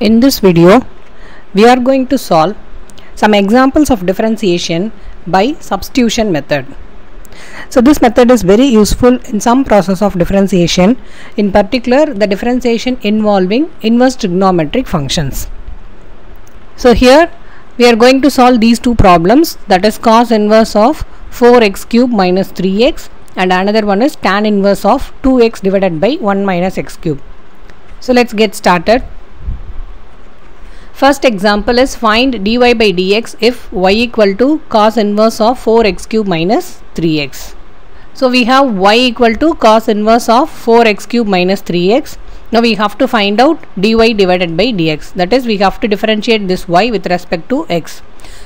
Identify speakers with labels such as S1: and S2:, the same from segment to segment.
S1: In this video, we are going to solve some examples of differentiation by substitution method. So this method is very useful in some process of differentiation, in particular the differentiation involving inverse trigonometric functions. So here we are going to solve these two problems that is cos inverse of 4x cube minus 3x and another one is tan inverse of 2x divided by 1 minus x cube. So let's get started. First example is find dy by dx if y equal to cos inverse of 4x cube minus 3x. So we have y equal to cos inverse of 4x cube minus 3x. Now we have to find out dy divided by dx. That is we have to differentiate this y with respect to x.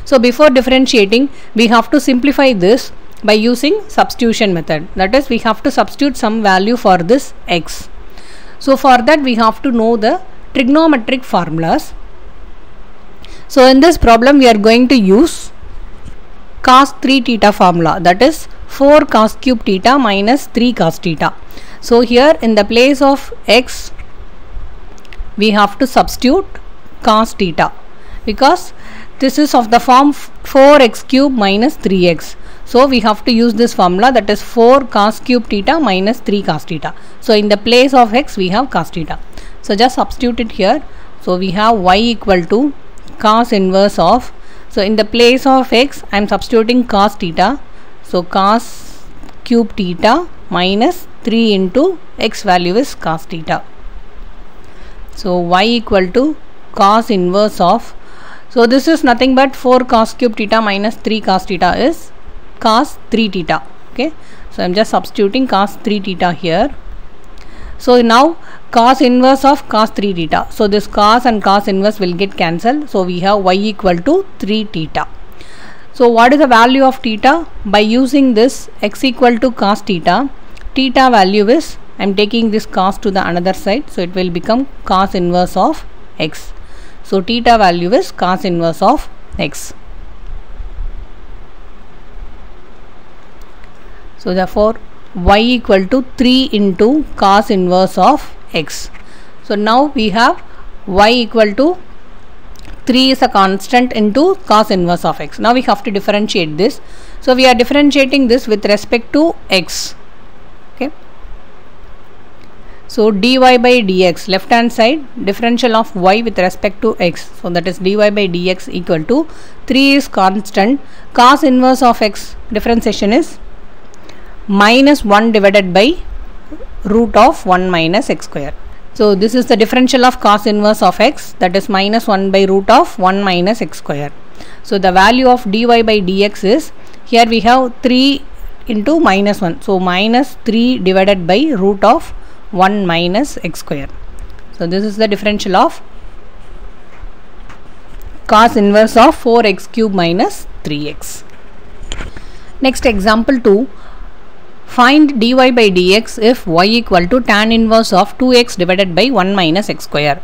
S1: So before differentiating we have to simplify this by using substitution method. That is we have to substitute some value for this x. So for that we have to know the trigonometric formulas. So in this problem we are going to use cos 3 theta formula that is 4 cos cube theta minus 3 cos theta. So here in the place of x we have to substitute cos theta because this is of the form 4x cube minus 3x. So we have to use this formula that is 4 cos cube theta minus 3 cos theta. So in the place of x we have cos theta. So just substitute it here. So we have y equal to cos inverse of so in the place of x I am substituting cos theta. So cos cube theta minus 3 into x value is cos theta. So y equal to cos inverse of so this is nothing but 4 cos cube theta minus 3 cos theta is cos 3 theta. Okay. So I am just substituting cos 3 theta here. So now cos inverse of cos 3 theta. So this cos and cos inverse will get cancelled. So we have y equal to 3 theta. So what is the value of theta? By using this x equal to cos theta, theta value is I am taking this cos to the another side. So it will become cos inverse of x. So theta value is cos inverse of x. So therefore y equal to 3 into cos inverse of x. So now we have y equal to 3 is a constant into cos inverse of x. Now we have to differentiate this. So we are differentiating this with respect to x. Okay. So dy by dx left hand side differential of y with respect to x. So that is dy by dx equal to 3 is constant cos inverse of x differentiation is minus 1 divided by root of 1 minus x square. So this is the differential of cos inverse of x that is minus 1 by root of 1 minus x square. So the value of dy by dx is here we have 3 into minus 1. So minus 3 divided by root of 1 minus x square. So this is the differential of cos inverse of 4x cube minus 3x. Next example 2 Find dy by dx if y equal to tan inverse of 2x divided by 1 minus x square.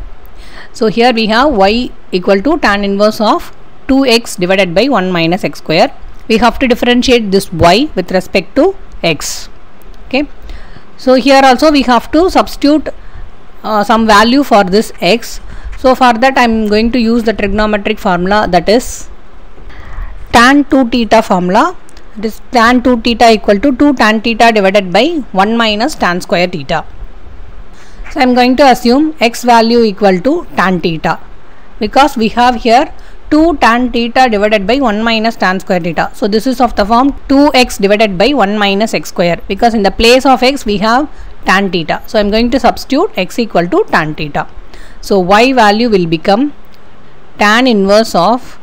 S1: So here we have y equal to tan inverse of 2x divided by 1 minus x square. We have to differentiate this y with respect to x. Okay. So here also we have to substitute uh, some value for this x. So for that I am going to use the trigonometric formula that is tan 2 theta formula this tan 2 theta equal to 2 tan theta divided by 1 minus tan square theta. So I am going to assume x value equal to tan theta because we have here 2 tan theta divided by 1 minus tan square theta. So this is of the form 2x divided by 1 minus x square because in the place of x we have tan theta. So I am going to substitute x equal to tan theta. So y value will become tan inverse of 2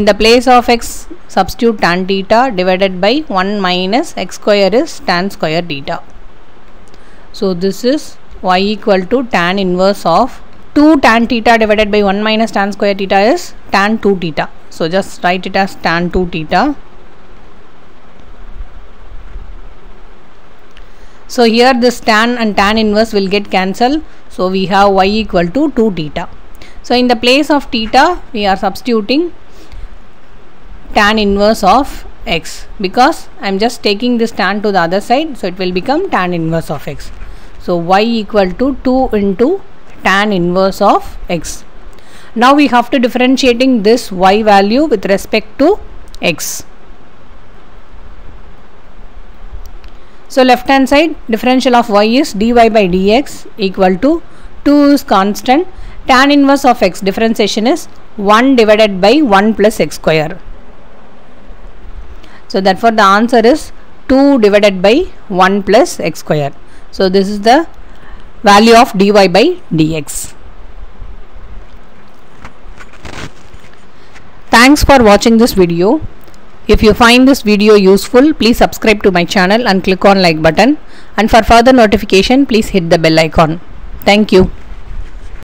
S1: in the place of x substitute tan theta divided by 1 minus x square is tan square theta. So this is y equal to tan inverse of 2 tan theta divided by 1 minus tan square theta is tan 2 theta. So just write it as tan 2 theta. So here this tan and tan inverse will get cancelled. So we have y equal to 2 theta. So in the place of theta we are substituting tan inverse of x because I am just taking this tan to the other side so it will become tan inverse of x. So y equal to 2 into tan inverse of x. Now we have to differentiating this y value with respect to x. So left hand side differential of y is dy by dx equal to 2 is constant tan inverse of x differentiation is 1 divided by 1 plus x square. So therefore the answer is 2 divided by 1 plus x square. So this is the value of dy by dx. Thanks for watching this video. If you find this video useful, please subscribe to my channel and click on like button. And for further notification, please hit the bell icon. Thank you.